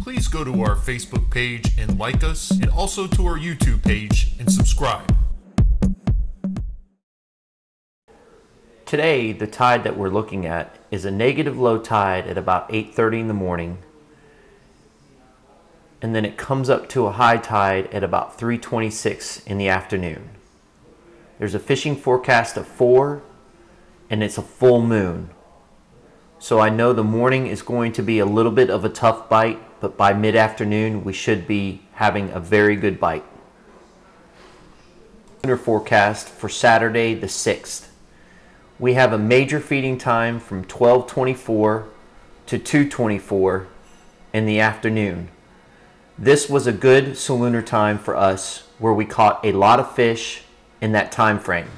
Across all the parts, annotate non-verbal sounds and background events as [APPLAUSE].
please go to our Facebook page and like us, and also to our YouTube page and subscribe. Today, the tide that we're looking at is a negative low tide at about 8.30 in the morning. And then it comes up to a high tide at about 3.26 in the afternoon. There's a fishing forecast of 4 and it's a full moon. So I know the morning is going to be a little bit of a tough bite, but by mid-afternoon we should be having a very good bite. Lunar forecast for Saturday the 6th. We have a major feeding time from 1224 to 224 in the afternoon. This was a good solunar time for us where we caught a lot of fish in that time frame.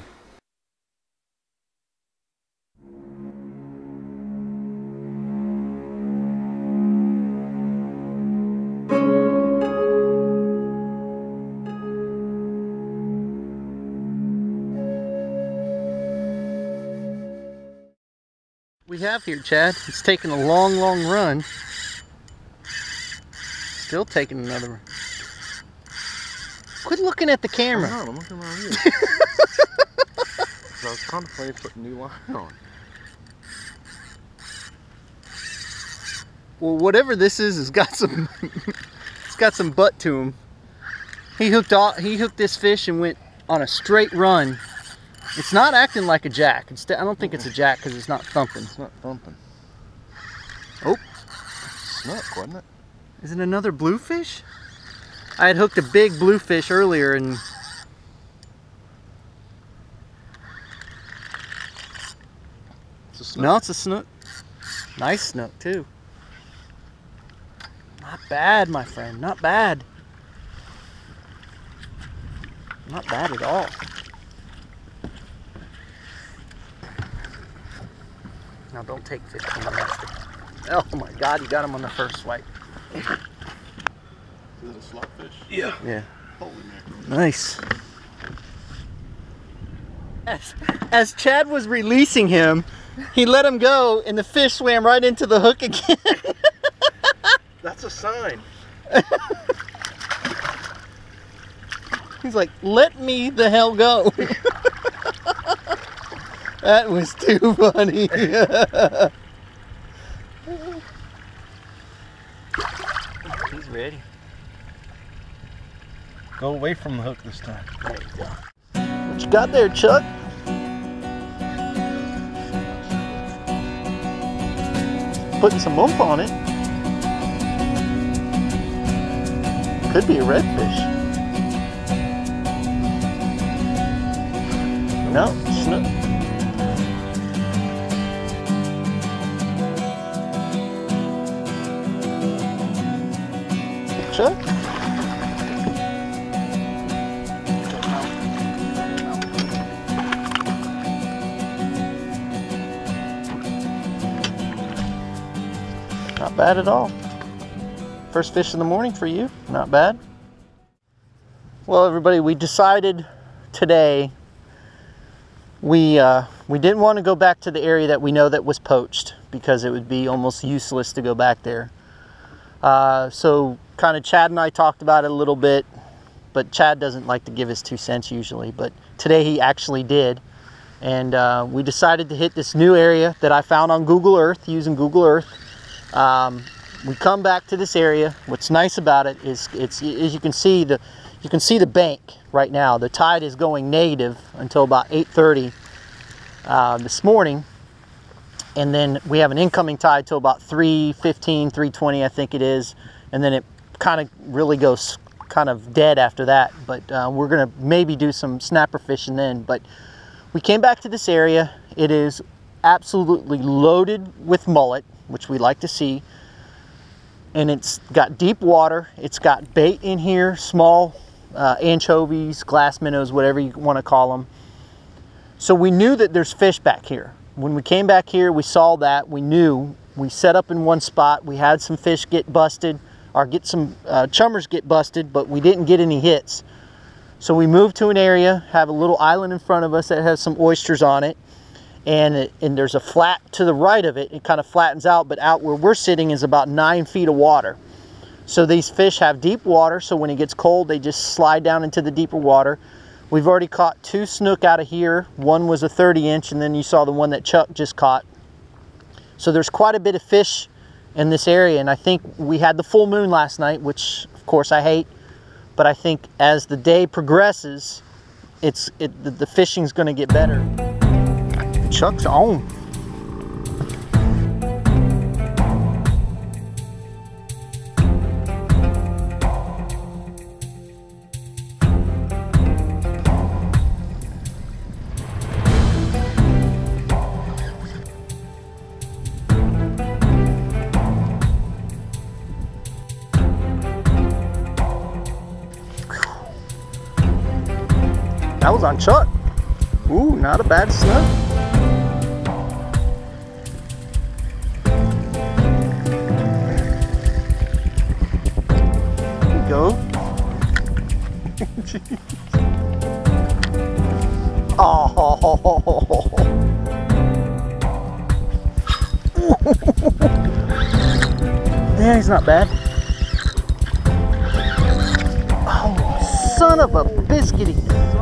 We have here, Chad. It's taking a long, long run. Still taking another one. Quit looking at the camera. I'm, I'm looking around you. [LAUGHS] I was contemplating putting new line on. Well, whatever this is, has got some. [LAUGHS] it's got some butt to him. He hooked off, He hooked this fish and went on a straight run it's not acting like a jack. It's, I don't think it's a jack because it's not thumping. It's not thumping. Oh. Snook, wasn't it? Is it another bluefish? I had hooked a big bluefish earlier and It's no, it's a snook. Nice snook too. Not bad, my friend. Not bad. Not bad at all. Now don't take 15 nasty. Oh my god, you got him on the first swipe. Is it a slot fish? Yeah. Yeah. Holy mackerel. Nice. As, as Chad was releasing him, he let him go and the fish swam right into the hook again. [LAUGHS] That's a sign. He's like, let me the hell go. [LAUGHS] That was too funny. He's ready. Go away from the hook this time. There you go. What you got there, Chuck? Putting some oomph on it. Could be a redfish. No, snook. Not bad at all. First fish in the morning for you. Not bad. Well, everybody, we decided today we uh, we didn't want to go back to the area that we know that was poached because it would be almost useless to go back there. Uh, so kind of Chad and I talked about it a little bit, but Chad doesn't like to give his two cents usually, but today he actually did. And uh, we decided to hit this new area that I found on Google Earth using Google Earth. Um, we come back to this area. What's nice about it is it's as you can see the you can see the bank right now. The tide is going negative until about 8:30 uh, this morning, and then we have an incoming tide till about 3:15, 3:20, I think it is, and then it kind of really goes kind of dead after that. But uh, we're gonna maybe do some snapper fishing then. But we came back to this area. It is absolutely loaded with mullet, which we like to see. And it's got deep water. It's got bait in here, small uh, anchovies, glass minnows, whatever you want to call them. So we knew that there's fish back here. When we came back here, we saw that. We knew. We set up in one spot. We had some fish get busted or get some uh, chummers get busted, but we didn't get any hits. So we moved to an area, have a little island in front of us that has some oysters on it, and, it, and there's a flat to the right of it. It kind of flattens out, but out where we're sitting is about nine feet of water. So these fish have deep water, so when it gets cold, they just slide down into the deeper water. We've already caught two snook out of here. One was a 30 inch, and then you saw the one that Chuck just caught. So there's quite a bit of fish in this area, and I think we had the full moon last night, which of course I hate. But I think as the day progresses, it's it, the, the fishing's going to get better. Chuck's on. That was on Chuck. Ooh, not a bad snook. There you go. [LAUGHS] oh. [LAUGHS] yeah, he's not bad. Oh, son of a biscuity.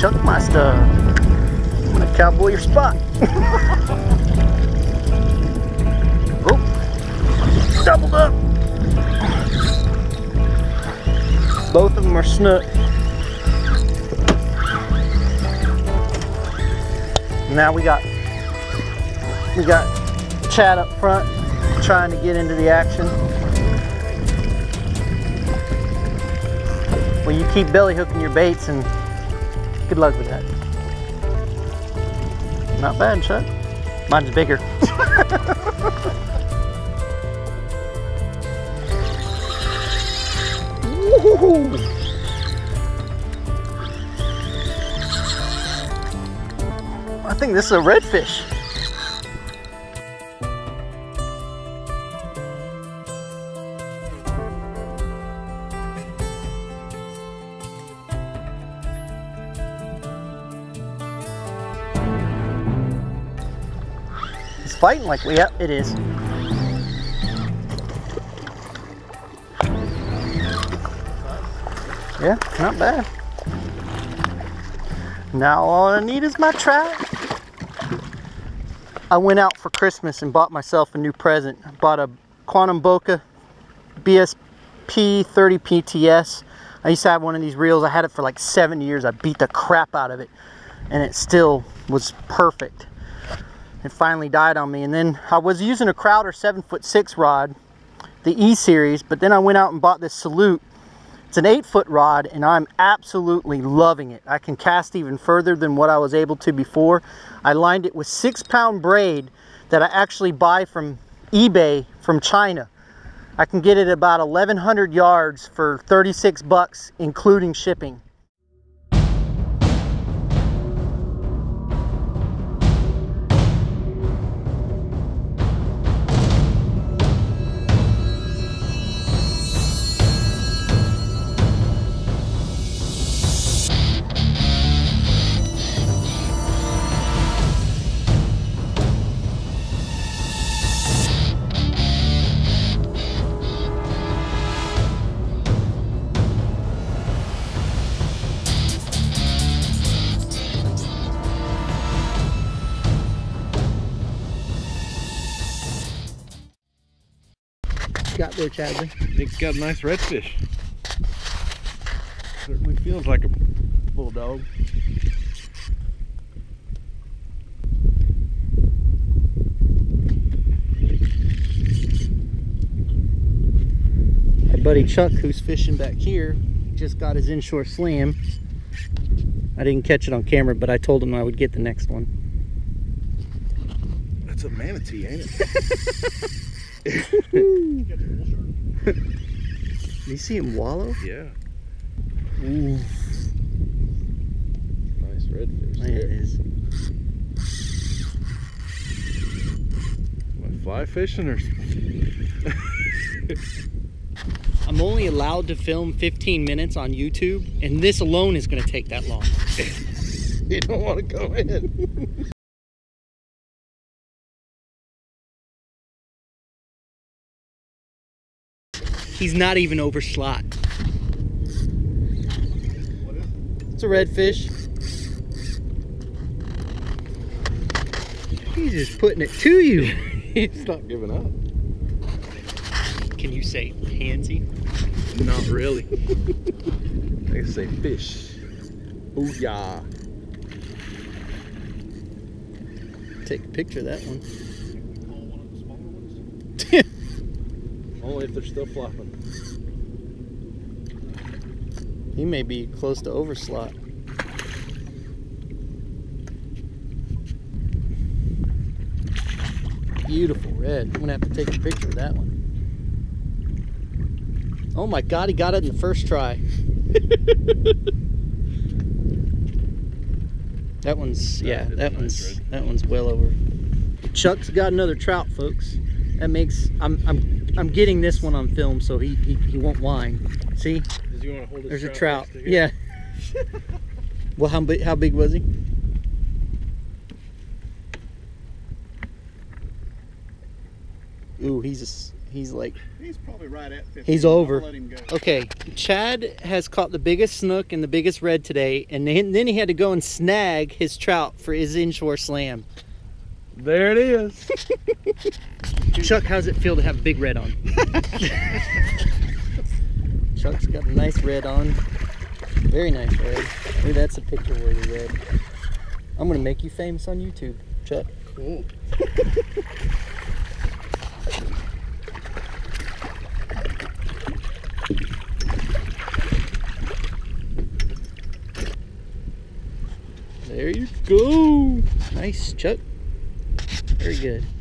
My stuff. I'm gonna cowboy your spot. [LAUGHS] oh, doubled up. Both of them are snook. Now we got we got Chad up front trying to get into the action. Well, you keep belly hooking your baits and good luck with that. Not bad, Chuck. Mine's bigger. [LAUGHS] I think this is a redfish. It's fighting like we, it is. Yeah, not bad. Now all I need is my trap. I went out for Christmas and bought myself a new present. Bought a Quantum Boca BSP 30 PTS. I used to have one of these reels. I had it for like seven years. I beat the crap out of it and it still was perfect. It finally died on me. And then I was using a Crowder seven foot six rod, the E series, but then I went out and bought this Salute it's an eight foot rod and I'm absolutely loving it. I can cast even further than what I was able to before. I lined it with six pound braid that I actually buy from eBay from China. I can get it about 1100 yards for 36 bucks including shipping. Got there, Chadley. I think it's got a nice redfish. Certainly feels like a bulldog. My buddy Chuck, who's fishing back here, just got his inshore slam. I didn't catch it on camera, but I told him I would get the next one. That's a manatee, ain't it? [LAUGHS] [LAUGHS] you see him wallow? yeah. Ooh, Nice redfish. man, it is. Am I fly fishing or? I'm only allowed to film 15 minutes on YouTube, and this alone is going to take that long. [LAUGHS] you don't want to go in. He's not even over slot. It's a redfish. He's just putting it to you. [LAUGHS] He's not giving up. Can you say pansy? Not really. [LAUGHS] I can say fish. Booyah. Take a picture of that one. Only if they're still flopping. He may be close to overslot. Beautiful red. I'm gonna have to take a picture of that one. Oh my god, he got it in the first try. [LAUGHS] that one's yeah, That one's that one's well over. Chuck's got another trout, folks. That makes I'm I'm I'm getting this one on film so he he, he won't whine. See? Does you want to hold his There's a trout. next to here? Yeah. well, how big? How big was he? Ooh, he's a he's like He's probably right at 50. He's over. Let him go. okay. Chad has caught the biggest snook and the biggest red today, and then, then he had to go and snag his trout for his inshore slam. There it is. [LAUGHS] Chuck, how's it feel to have big red on? [LAUGHS] Chuck's got a nice red on. Very nice red. Maybe that's a picture worthy red. I'm gonna make you famous on YouTube, Chuck. Cool. There you go. Nice, Chuck. Very good.